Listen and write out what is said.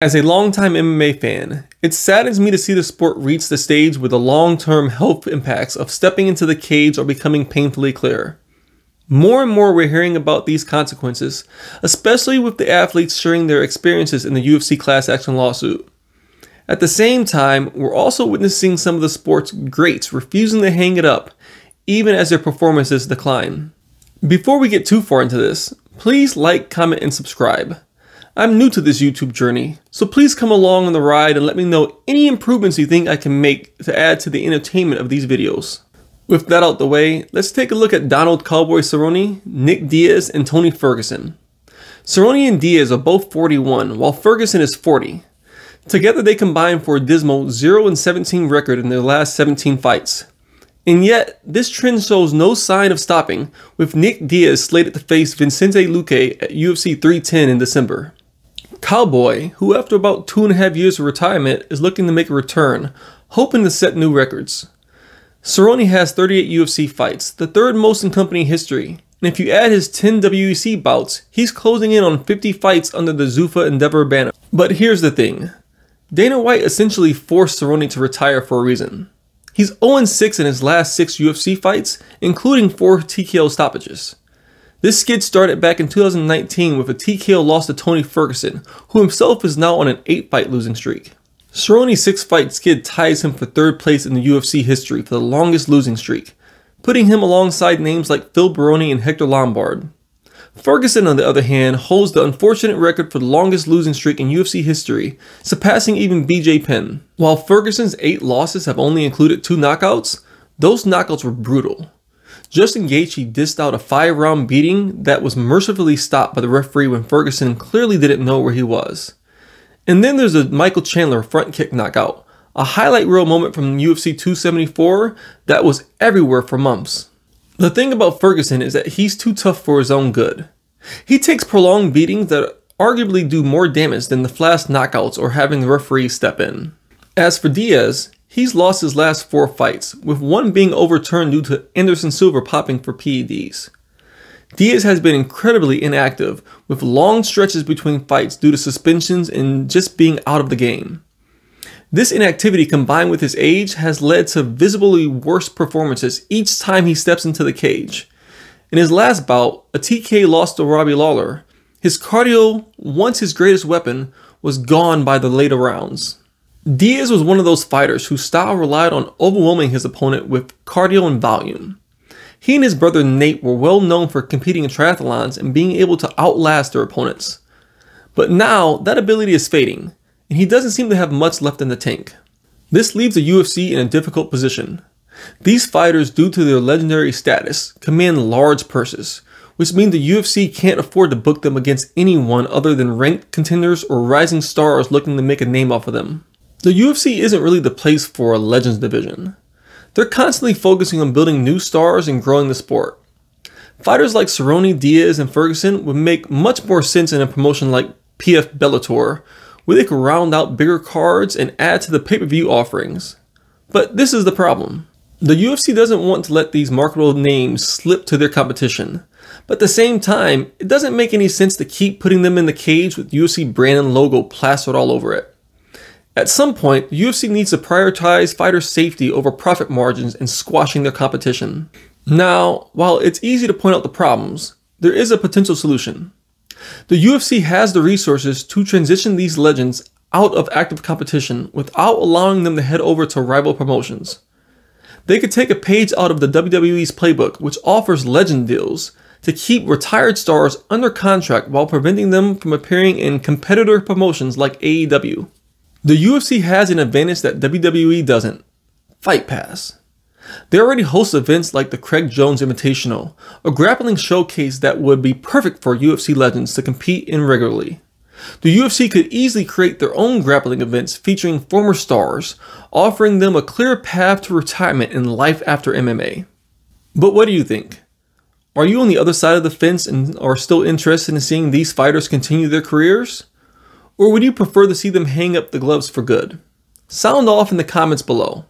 As a longtime MMA fan, it saddens me to see the sport reach the stage where the long-term health impacts of stepping into the cage are becoming painfully clear. More and more we're hearing about these consequences, especially with the athletes sharing their experiences in the UFC class action lawsuit. At the same time, we're also witnessing some of the sport's greats refusing to hang it up, even as their performances decline. Before we get too far into this, please like, comment, and subscribe. I'm new to this YouTube journey, so please come along on the ride and let me know any improvements you think I can make to add to the entertainment of these videos. With that out the way, let's take a look at Donald Cowboy Cerrone, Nick Diaz, and Tony Ferguson. Cerrone and Diaz are both 41, while Ferguson is 40. Together they combine for a dismal 0-17 record in their last 17 fights. And yet, this trend shows no sign of stopping, with Nick Diaz slated to face Vicente Luque at UFC 310 in December. Cowboy, who after about two and a half years of retirement is looking to make a return, hoping to set new records. Cerrone has 38 UFC fights, the third most in company history, and if you add his 10 WEC bouts, he's closing in on 50 fights under the Zuffa Endeavor banner. But here's the thing. Dana White essentially forced Cerrone to retire for a reason. He's 0-6 in his last 6 UFC fights, including 4 TKO stoppages. This skid started back in 2019 with a TKO loss to Tony Ferguson, who himself is now on an 8 fight losing streak. Cerrone's 6 fight skid ties him for third place in the UFC history for the longest losing streak, putting him alongside names like Phil Baroni and Hector Lombard. Ferguson, on the other hand, holds the unfortunate record for the longest losing streak in UFC history, surpassing even BJ Penn. While Ferguson's 8 losses have only included 2 knockouts, those knockouts were brutal. Justin Gaethje dished out a five-round beating that was mercifully stopped by the referee when Ferguson clearly didn't know where he was. And then there's a Michael Chandler front kick knockout, a highlight reel moment from UFC 274 that was everywhere for months. The thing about Ferguson is that he's too tough for his own good. He takes prolonged beatings that arguably do more damage than the flash knockouts or having the referee step in. As for Diaz, He's lost his last four fights, with one being overturned due to Anderson Silva popping for PEDs. Diaz has been incredibly inactive, with long stretches between fights due to suspensions and just being out of the game. This inactivity combined with his age has led to visibly worse performances each time he steps into the cage. In his last bout, a TK lost to Robbie Lawler. His cardio, once his greatest weapon, was gone by the later rounds. Diaz was one of those fighters whose style relied on overwhelming his opponent with cardio and volume. He and his brother Nate were well known for competing in triathlons and being able to outlast their opponents. But now, that ability is fading, and he doesn't seem to have much left in the tank. This leaves the UFC in a difficult position. These fighters, due to their legendary status, command large purses, which means the UFC can't afford to book them against anyone other than ranked contenders or rising stars looking to make a name off of them. The UFC isn't really the place for a Legends division. They're constantly focusing on building new stars and growing the sport. Fighters like Cerrone, Diaz, and Ferguson would make much more sense in a promotion like PF Bellator, where they could round out bigger cards and add to the pay-per-view offerings. But this is the problem. The UFC doesn't want to let these marketable names slip to their competition. But at the same time, it doesn't make any sense to keep putting them in the cage with UFC brand and logo plastered all over it. At some point, the UFC needs to prioritize fighter safety over profit margins and squashing their competition. Now, while it's easy to point out the problems, there is a potential solution. The UFC has the resources to transition these legends out of active competition without allowing them to head over to rival promotions. They could take a page out of the WWE's playbook, which offers legend deals to keep retired stars under contract while preventing them from appearing in competitor promotions like AEW. The UFC has an advantage that WWE doesn't Fight Pass. They already host events like the Craig Jones Invitational, a grappling showcase that would be perfect for UFC legends to compete in regularly. The UFC could easily create their own grappling events featuring former stars, offering them a clear path to retirement and life after MMA. But what do you think? Are you on the other side of the fence and are still interested in seeing these fighters continue their careers? Or would you prefer to see them hang up the gloves for good? Sound off in the comments below.